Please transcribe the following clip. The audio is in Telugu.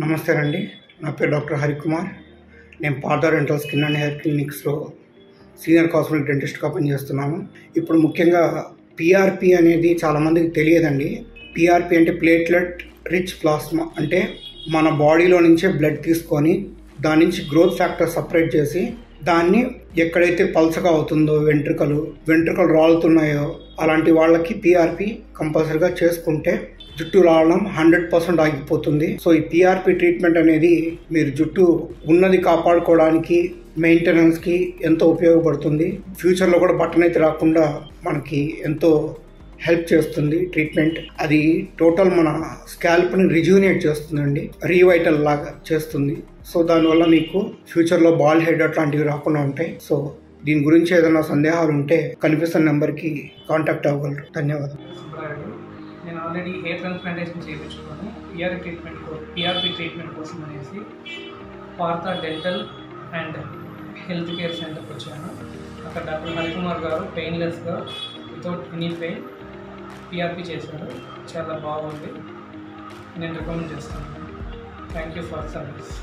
నమస్తే అండి. నా పేరు డాక్టర్ హరికుమార్. నేను Partha dental skin and hair క్లినిక్స్లో senior cosmetic డెంటిస్ట్గా పనిచేస్తున్నాను. ఇప్పుడు ముఖ్యంగా పిఆర్పి అనేది చాలామందికి తెలియదండి. పిఆర్పి అంటే ప్లేట్లెట్ రిచ్ ప్లాస్మా అంటే మన బాడీలో నుంచే బ్లడ్ తీసుకొని దాని నుంచి గ్రోత్ ఫ్యాక్టర్ సపరేట్ చేసి దాన్ని ఎక్కడైతే పల్చగా అవుతుందో వెంట్రుకలు వెంట్రుకలు రాలుతున్నాయో అలాంటి వాళ్ళకి పిఆర్పి కంపల్సరిగా చేసుకుంటే జుట్టు రావడం హండ్రెడ్ పర్సెంట్ ఆగిపోతుంది. సో ఈ పిఆర్పి ట్రీట్మెంట్ అనేది మీరు జుట్టు ఉన్నది కాపాడుకోవడానికి మెయింటెనెన్స్కి ఎంతో ఉపయోగపడుతుంది. ఫ్యూచర్లో కూడా బట్టనైతే రాకుండా మనకి ఎంతో హెల్ప్ చేస్తుంది ట్రీట్మెంట్. అది టోటల్ మన స్కాల్ప్ని రిజ్యూనేట్ చేస్తుందండి. రీవైటల్ లాగా చేస్తుంది. సో దానివల్ల మీకు ఫ్యూచర్లో బాల్ హెడ్ అట్లాంటివి రాకుండా ఉంటాయి. సో దీని గురించి ఏదైనా సందేహాలు ఉంటే కనిపిస్తున్న నెంబర్కి కాంటాక్ట్ అవ్వగలరు. ధన్యవాదాలు. నేను ఆల్రెడీ హెయిర్ ట్రాన్స్ప్లాంటేషన్ చేయించుకున్నాను. పిఆర్ ట్రీట్మెంట్ పిఆర్పి ట్రీట్మెంట్ కోసం అనేసి Partha dental and health care సెంటర్కి వచ్చాను. అక్కడ డాక్టర్ హరికుమార్ గారు పెయిన్లెస్గా వితౌట్ ఎనీ పెయిన్ పిఆర్పి చేశారు. చాలా బాగుంది. నేను రికమెండ్ చేస్తాను. Thank you for service